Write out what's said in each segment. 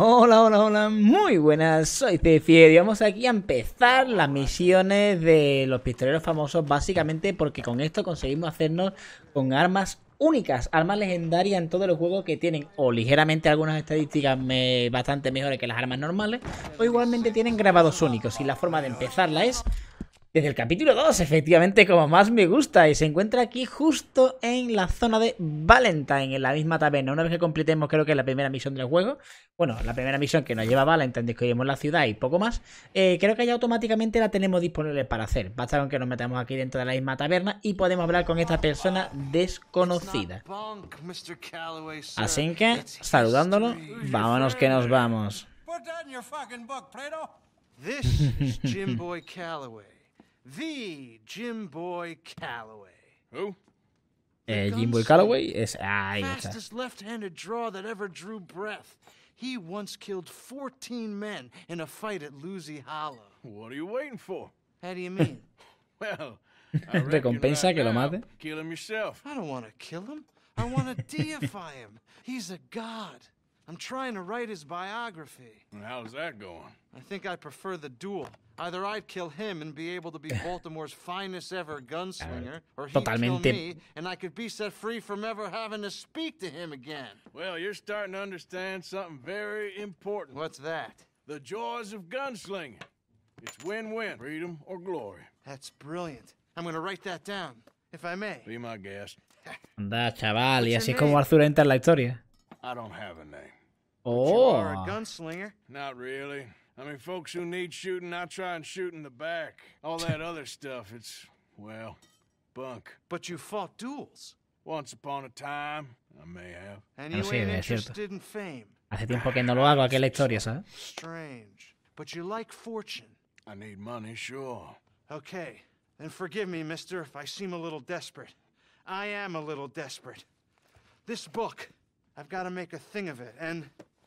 Hola, hola, hola, muy buenas, soy Cefied y vamos aquí a empezar las misiones de los pistoleros famosos básicamente porque con esto conseguimos hacernos con armas únicas, armas legendarias en todos los juegos que tienen o ligeramente algunas estadísticas bastante mejores que las armas normales o igualmente tienen grabados únicos y la forma de empezarla es desde el capítulo 2, efectivamente, como más me gusta. Y se encuentra aquí justo en la zona de Valentine, en la misma taberna. Una vez que completemos, creo que la primera misión del juego. Bueno, la primera misión que nos lleva a Valentine, descubrimos la ciudad y poco más. Eh, creo que ya automáticamente la tenemos disponible para hacer. Basta con que nos metamos aquí dentro de la misma taberna y podemos hablar con esta persona desconocida. Así que, saludándolo, vámonos que nos vamos. Jim Boy Calloway. The Jim Boy Calloway. Who? Eh, Jim Boy Calloway es. Ahí está. Fastest left-handed draw that ever drew breath. He once killed 14 men in a fight at Lucy Hollow. What are you waiting for? How do you mean? Well, Recompensa que lo mate. Kill him yourself. I don't want to kill him. I want to deify him. He's a god. I'm trying to write his biography. How's that going? I think I prefer the duel. Either I'd kill him and be able to be Baltimore's finest ever gunslinger, uh, or he'd kill me and I could be set free from ever having to speak to him again. Well, you're starting to understand something very important. What's that? The joys of gunslinging. It's win-win, freedom or glory. That's brilliant. I'm going to write that down, if I may. Be my guest. Anda, chaval, y así es como Arthur entra en la historia. I don't have a name. You are a Oh, gunslinger. Not really. I mean, folks who need shooting, I try and shoot in the back. All that other stuff, it's, well, bunk. But you fought duels. Once upon a time, I may have. And you ain't interested in fame. hace tiempo que no lo hago aquí en la historia, ¿sabes? Strange. But you like fortune. I need money, sure. Okay. Then forgive me, mister, if I seem a little desperate. I am a little desperate. This book, I've got to make a thing of it. And,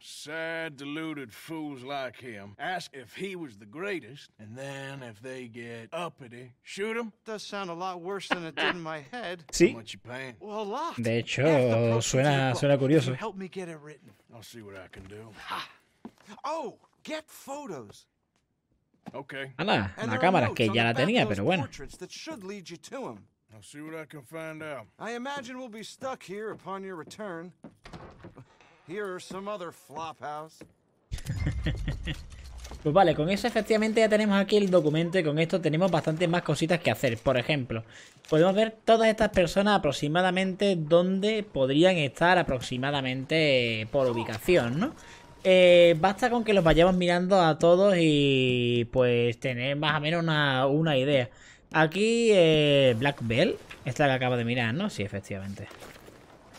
sad, deluded fools like him, ask if he was the greatest, and then if they get uppity, shoot him? does sound a lot worse than it did in my head. How Sí, much you paying? Well, a lot. De hecho, Half the proceeds of suena- suena curioso. Help me get it written. I'll see what I can do. Oh, get photos. Okay, anda, And una there cámara que ya the la tenía, pero bueno. that should lead you to him. I'll see what I can find out. I imagine we'll be stuck here upon your return. Pues vale, con eso efectivamente ya tenemos aquí el documento y con esto tenemos bastantes más cositas que hacer. Por ejemplo, podemos ver todas estas personas aproximadamente dónde podrían estar aproximadamente por ubicación, ¿no? Eh, basta con que los vayamos mirando a todos y pues tener más o menos una, una idea. Aquí eh, Black Bell, esta que acabo de mirar, ¿no? Sí, efectivamente.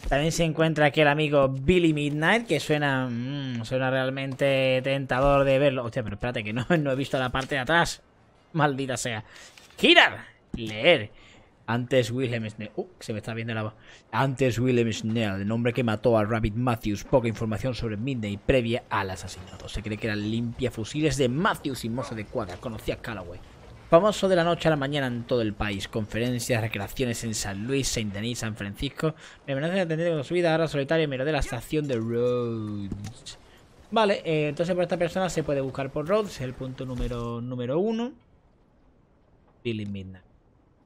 También se encuentra aquí el amigo Billy Midnight, que suena, mm, suena realmente tentador de verlo. Hostia, pero espérate que no, no he visto la parte de atrás. Maldita sea. Girar. Leer. Antes William Snell. Uh, se me está viendo la voz. Antes William Snell, el hombre que mató a Rabbit Matthews. Poca información sobre Midnight previa al asesinato. Se cree que era limpia fusiles de Matthews y de cuadra. Conocía a Calloway. Famoso de la noche a la mañana en todo el país. Conferencias, recreaciones en San Luis, Saint Denis, San Francisco. Permanece atendido con su vida ahora solitaria medio de la estación de Rhodes. Vale, eh, entonces por esta persona se puede buscar por Rhodes, es el punto número número uno. Billy Midnight.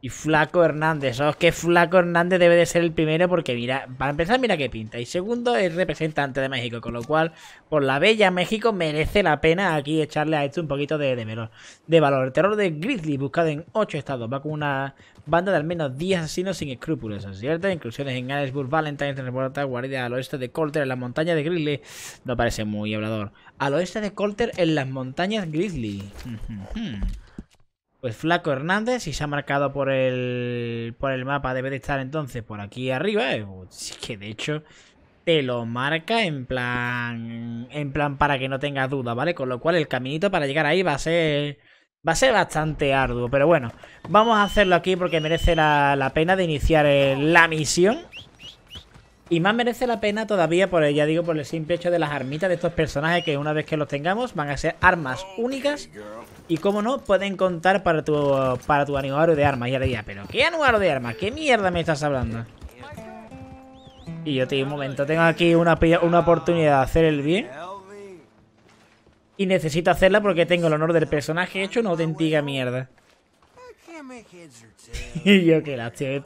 Y Flaco Hernández. Oh, es que Flaco Hernández debe de ser el primero porque mira, para empezar mira qué pinta. Y segundo es representante de México, con lo cual por la bella México merece la pena aquí echarle a esto un poquito de, de valor. De valor. El terror de Grizzly buscado en 8 estados. Va con una banda de al menos 10 asesinos sin escrúpulos, ¿es cierto? Inclusiones en Harrisburg, Valentine, reporta guardia al oeste de Colter en las montañas de Grizzly. No parece muy hablador. Al oeste de Colter en las montañas Grizzly. Pues Flaco Hernández, si se ha marcado por el, por el mapa, debe de estar entonces por aquí arriba. eh, Es que de hecho, te lo marca en plan. En plan para que no tengas duda, ¿vale? Con lo cual el caminito para llegar ahí va a ser. Va a ser bastante arduo, pero bueno, vamos a hacerlo aquí porque merece la, la pena de iniciar eh, la misión. Y más merece la pena todavía, por ya digo, por el simple hecho de las armitas de estos personajes que una vez que los tengamos van a ser armas únicas y como no, pueden contar para tu, para tu anuario de armas. Y ahora diría, ¿pero qué anuario de armas? ¿Qué mierda me estás hablando? Y yo te digo un momento, tengo aquí una, una oportunidad de hacer el bien. Y necesito hacerla porque tengo el honor del personaje hecho una auténtica mierda. y yo qué lástima.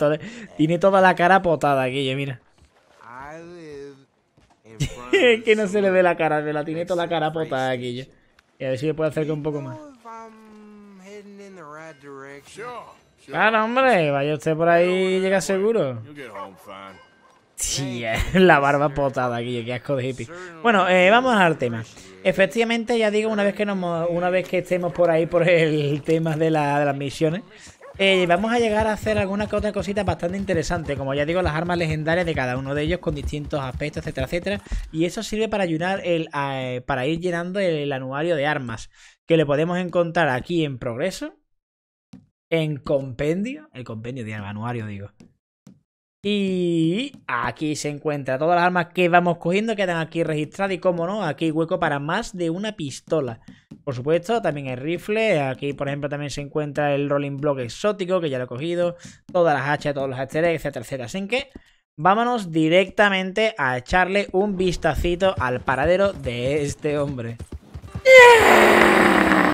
Tiene toda la cara potada aquello, mira. que no se le ve la cara, me la tiene toda la cara potada aquello. Y a ver si me puede acercar un poco más. Claro, hombre, vaya usted por ahí y llega seguro. Tía, la barba potada aquí, qué asco de hippie. Bueno, eh, vamos al tema. Efectivamente, ya digo, una vez que nos, una vez que estemos por ahí por el tema de, la, de las misiones, eh, vamos a llegar a hacer alguna que otra cosita bastante interesante. Como ya digo, las armas legendarias de cada uno de ellos con distintos aspectos, etcétera, etcétera. Y eso sirve para ayudar el, eh, para ir llenando el anuario de armas. Que le podemos encontrar aquí en progreso. En compendio. El compendio de anuario, digo. Y aquí se encuentra todas las armas que vamos cogiendo quedan aquí registradas y como no, aquí hueco para más de una pistola. Por supuesto, también el rifle, aquí por ejemplo también se encuentra el rolling block exótico que ya lo he cogido, todas las hachas, todos los etcétera, etcétera. Así que vámonos directamente a echarle un vistacito al paradero de este hombre.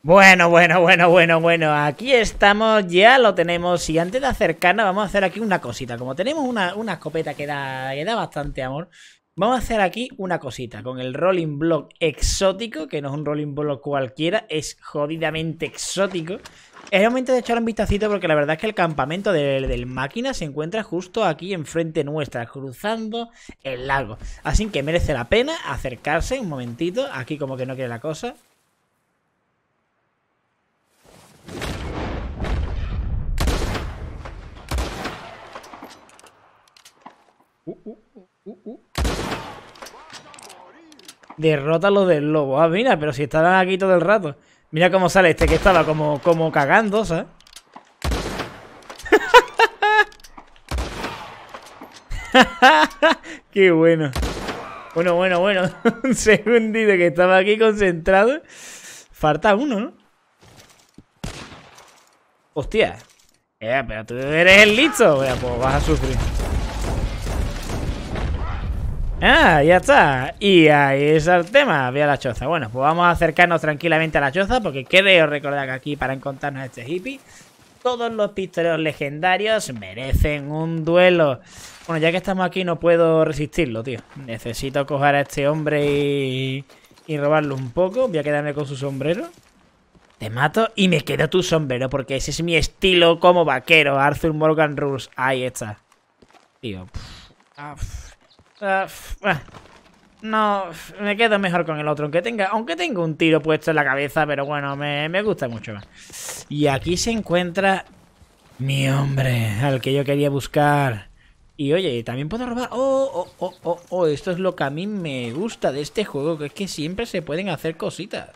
Bueno, bueno, bueno, bueno, bueno, aquí estamos, ya lo tenemos y antes de acercarnos vamos a hacer aquí una cosita, como tenemos una, escopeta que da, que da bastante amor, vamos a hacer aquí una cosita con el rolling block exótico, que no es un rolling block cualquiera, es jodidamente exótico. Es el momento de echar un vistacito porque la verdad es que el campamento del, máquina se encuentra justo aquí enfrente nuestra, cruzando el lago. Así que merece la pena acercarse un momentito, aquí como que no quiere la cosa. Uh, uh, uh, Derrota lo del lobo. Ah, mira, pero si estaban aquí todo el rato. Mira cómo sale este que estaba como, como cagando, ¿sabes? Qué bueno. Bueno, bueno, bueno. Un segundito que estaba aquí concentrado. Falta uno, ¿no? Hostia. Eh, pero tú eres el listo. pues vas a sufrir. Ah, ya está. Y ahí es el tema. Había la choza. Bueno, pues vamos a acercarnos tranquilamente a la choza porque creo recordar que aquí para encontrarnos este hippie todos los pistoleros legendarios merecen un duelo. Bueno, ya que estamos aquí no puedo resistirlo, tío. Necesito coger a este hombre y, y robarlo un poco. Voy a quedarme con su sombrero. Te mato y me quedo tu sombrero porque ese es mi estilo como vaquero. Arthur Morgan Rules. Ahí está. Tío. Ah, ah, ah. no, me quedo mejor con el otro. Aunque tenga, aunque tenga un tiro puesto en la cabeza, pero bueno, me, me gusta mucho más. Y aquí se encuentra mi hombre, al que yo quería buscar. Y oye, también puedo robar. Oh, oh, oh, oh, oh, esto es lo que a mí me gusta de este juego, que es que siempre se pueden hacer cositas.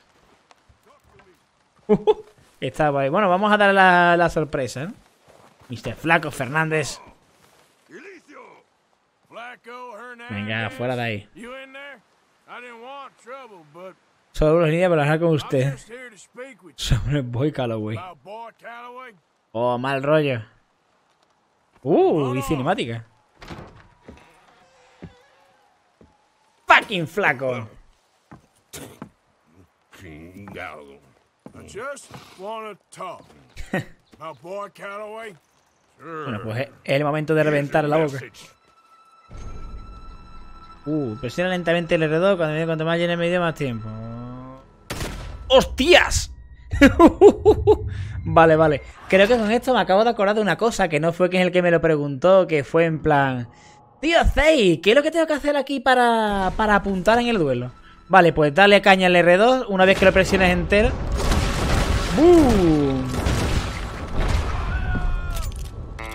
está guay. Bueno, vamos a dar la, sorpresa, ¿eh? Mr. Flaco Fernández. Venga, fuera de ahí. Solo venía para hablar con usted. Sobre Boy Calloway. Oh, mal rollo. Uh, y cinemática. Fucking flaco. bueno, pues es el momento de reventar la boca. Uh, presiona lentamente el R2 cuando, cuanto más llene medio más tiempo. ¡Hostias! vale, vale. Creo que con esto me acabo de acordar de una cosa que no fue quien el que me lo preguntó, que fue en plan... Tío Zei, ¿qué es lo que tengo que hacer aquí para, para apuntar en el duelo? Vale, pues dale caña al R2 una vez que lo presiones entero. ¡Boom!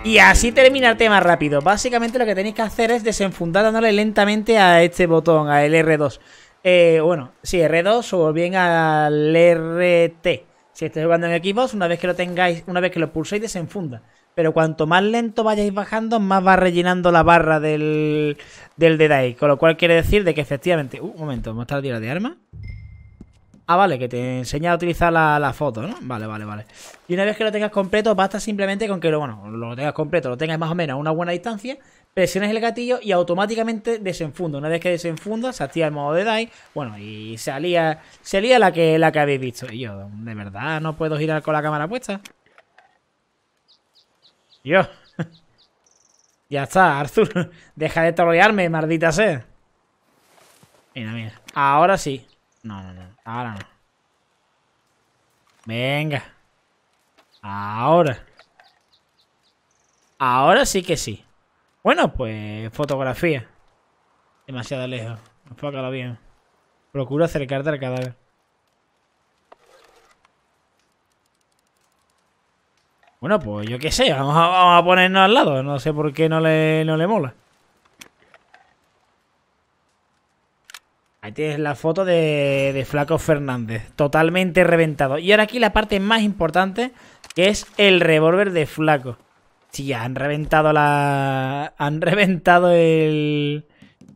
Y así termina el tema rápido. Básicamente lo que tenéis que hacer es desenfundar dándole lentamente a este botón, al R2. Eh, bueno, sí, R2 o bien al RT. Si estáis jugando en equipos, una vez que lo tengáis, una vez que lo pulséis, desenfunda. Pero cuanto más lento vayáis bajando, más va rellenando la barra del, del Dead Con lo cual quiere decir de que efectivamente... Uh, un momento, ¿cómo está la tira de arma? Ah, vale, que te enseña a utilizar la, foto, ¿no? Vale, vale, vale. Y una vez que lo tengas completo, basta simplemente con que lo, bueno, lo tengas completo, lo tengas más o menos a una buena distancia, presiones el gatillo y automáticamente desenfunda. Una vez que desenfunda, se activa el modo de DAI, bueno, y se alía, se alía la que, la que habéis visto. Y yo, ¿de verdad no puedo girar con la cámara puesta? Yo. ya está, Arthur. Deja de trolearme, maldita sea. Mira, mira. Ahora sí. No, no, no. Ahora no. Venga. Ahora. Ahora sí que sí. Bueno, pues fotografía. Demasiado lejos. Enfócalo bien. Procura acercarte al cadáver. Bueno, pues yo qué sé, vamos a, ponernos al lado. No sé por qué no le, no le mola. Ahí tienes la foto de, de Flaco Fernández. Totalmente reventado. Y ahora aquí la parte más importante, que es el revólver de Flaco. Sí, han reventado la... Han reventado el...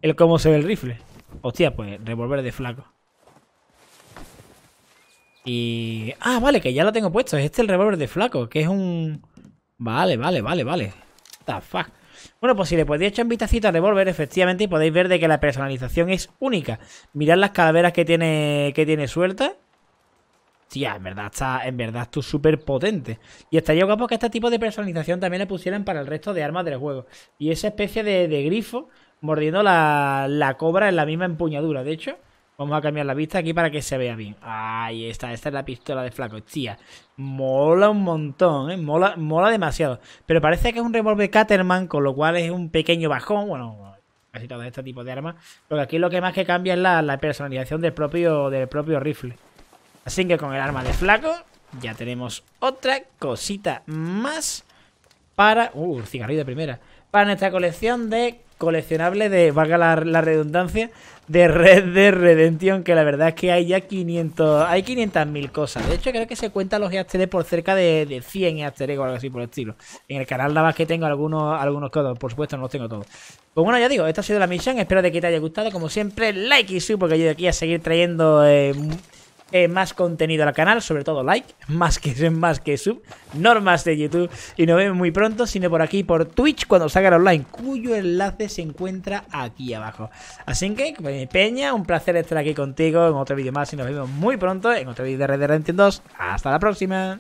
El cómo se ve el rifle. Hostia, pues revólver de Flaco. Y... Ah, vale, que ya lo tengo puesto. Es este el revólver de Flaco, que es un... Vale, vale, vale, vale. The fuck. Bueno, pues si le podéis echar un vistacito al revólver, efectivamente, y podéis ver de que la personalización es única. Mirad las calaveras que tiene, que tiene suelta. Tía, en verdad está, en verdad tú súper potente. Y estaría guapo que este tipo de personalización también le pusieran para el resto de armas del juego. Y esa especie de, de grifo mordiendo la, la cobra en la misma empuñadura. De hecho, Vamos a cambiar la vista aquí para que se vea bien. Ahí está, esta es la pistola de flaco. Tía, mola un montón, ¿eh? Mola, mola demasiado. Pero parece que es un revólver Caterman, con lo cual es un pequeño bajón. Bueno, casi todo este tipo de armas. Porque aquí lo que más que cambia es la, personalización del propio, del propio rifle. Así que con el arma de flaco ya tenemos otra cosita más para... Uh, cigarrillo de primera. Para nuestra colección de coleccionable de, valga la, redundancia, de Red de Redemption, que la verdad es que hay ya 500, hay 500.000 cosas. De hecho, creo que se cuentan los EHD por cerca de, de 100 EHD o algo así por el estilo. En el canal nada más que tengo algunos, algunos codos, por supuesto no los tengo todos. Pues bueno, ya digo, esta ha sido la misión, espero de que te haya gustado. Como siempre, like y sub, porque yo de aquí a seguir trayendo... Eh, eh, más contenido al canal, sobre todo like, más que, más que sub, normas de YouTube. Y nos vemos muy pronto, sino por aquí, por Twitch, cuando salga online, cuyo enlace se encuentra aquí abajo. Así que, pues, Peña, un placer estar aquí contigo en otro vídeo más y nos vemos muy pronto en otro vídeo de Red Dead Redemption 2. Hasta la próxima.